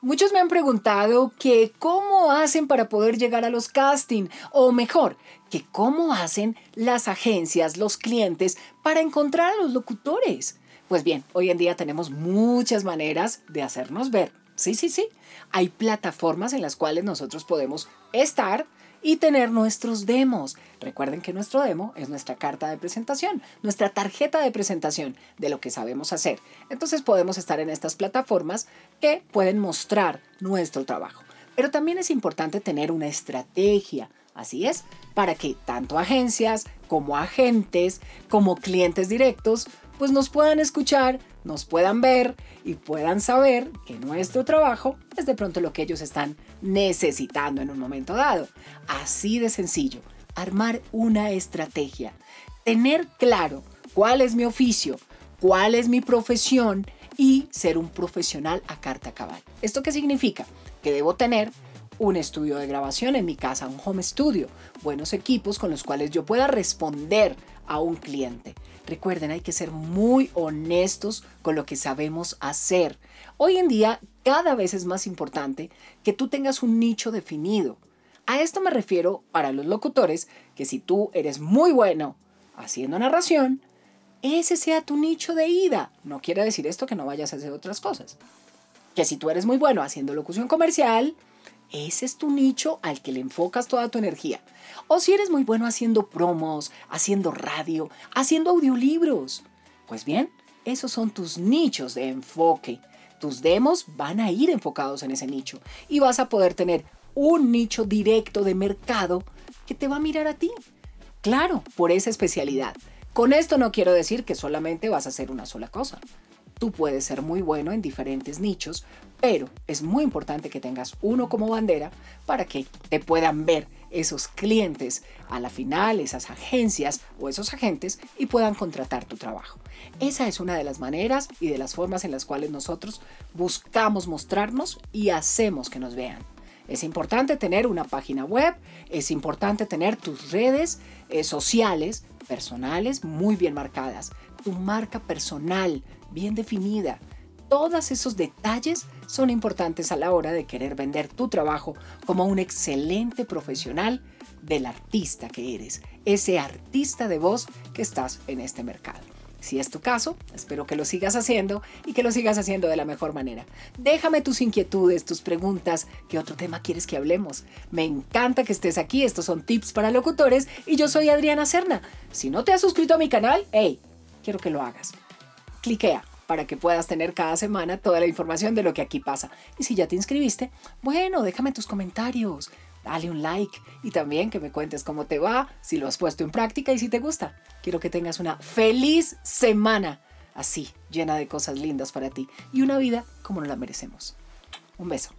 Muchos me han preguntado que cómo hacen para poder llegar a los casting, o mejor, que cómo hacen las agencias, los clientes, para encontrar a los locutores. Pues bien, hoy en día tenemos muchas maneras de hacernos ver. Sí, sí, sí. Hay plataformas en las cuales nosotros podemos estar y tener nuestros demos. Recuerden que nuestro demo es nuestra carta de presentación, nuestra tarjeta de presentación de lo que sabemos hacer. Entonces podemos estar en estas plataformas que pueden mostrar nuestro trabajo. Pero también es importante tener una estrategia, así es, para que tanto agencias como agentes, como clientes directos, pues nos puedan escuchar, nos puedan ver y puedan saber que nuestro trabajo es de pronto lo que ellos están necesitando en un momento dado. Así de sencillo, armar una estrategia, tener claro cuál es mi oficio, cuál es mi profesión y ser un profesional a carta cabal. ¿Esto qué significa? Que debo tener un estudio de grabación en mi casa, un home studio, buenos equipos con los cuales yo pueda responder a un cliente. Recuerden, hay que ser muy honestos con lo que sabemos hacer. Hoy en día, cada vez es más importante que tú tengas un nicho definido. A esto me refiero para los locutores, que si tú eres muy bueno haciendo narración, ese sea tu nicho de ida. No quiere decir esto que no vayas a hacer otras cosas. Que si tú eres muy bueno haciendo locución comercial, ese es tu nicho al que le enfocas toda tu energía. O si eres muy bueno haciendo promos, haciendo radio, haciendo audiolibros. Pues bien, esos son tus nichos de enfoque. Tus demos van a ir enfocados en ese nicho y vas a poder tener un nicho directo de mercado que te va a mirar a ti. Claro, por esa especialidad. Con esto no quiero decir que solamente vas a hacer una sola cosa. Tú puedes ser muy bueno en diferentes nichos, pero es muy importante que tengas uno como bandera para que te puedan ver esos clientes a la final, esas agencias o esos agentes y puedan contratar tu trabajo. Esa es una de las maneras y de las formas en las cuales nosotros buscamos mostrarnos y hacemos que nos vean. Es importante tener una página web, es importante tener tus redes eh, sociales, personales, muy bien marcadas, tu marca personal, bien definida. Todos esos detalles son importantes a la hora de querer vender tu trabajo como un excelente profesional del artista que eres, ese artista de voz que estás en este mercado. Si es tu caso, espero que lo sigas haciendo y que lo sigas haciendo de la mejor manera. Déjame tus inquietudes, tus preguntas, qué otro tema quieres que hablemos. Me encanta que estés aquí, estos son tips para locutores y yo soy Adriana Serna. Si no te has suscrito a mi canal, hey, quiero que lo hagas cliquea para que puedas tener cada semana toda la información de lo que aquí pasa. Y si ya te inscribiste, bueno, déjame tus comentarios, dale un like y también que me cuentes cómo te va, si lo has puesto en práctica y si te gusta. Quiero que tengas una feliz semana así, llena de cosas lindas para ti y una vida como nos la merecemos. Un beso.